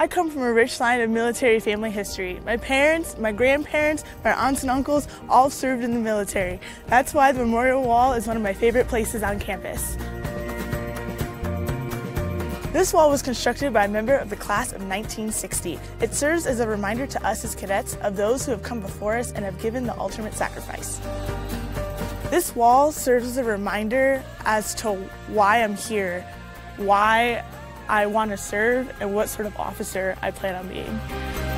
I come from a rich line of military family history. My parents, my grandparents, my aunts and uncles all served in the military. That's why the Memorial Wall is one of my favorite places on campus. This wall was constructed by a member of the class of 1960. It serves as a reminder to us as cadets of those who have come before us and have given the ultimate sacrifice. This wall serves as a reminder as to why I'm here, why I want to serve, and what sort of officer I plan on being.